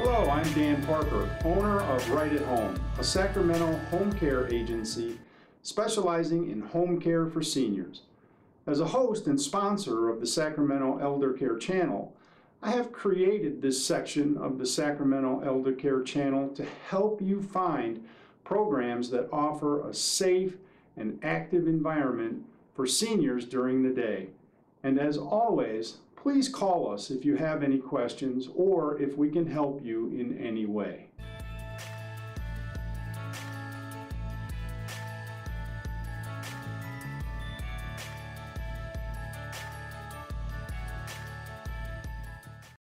Hello, I'm Dan Parker, owner of Right at Home, a Sacramento home care agency specializing in home care for seniors. As a host and sponsor of the Sacramento Elder Care Channel, I have created this section of the Sacramento Elder Care Channel to help you find programs that offer a safe and active environment for seniors during the day. And as always, please call us if you have any questions or if we can help you in any way.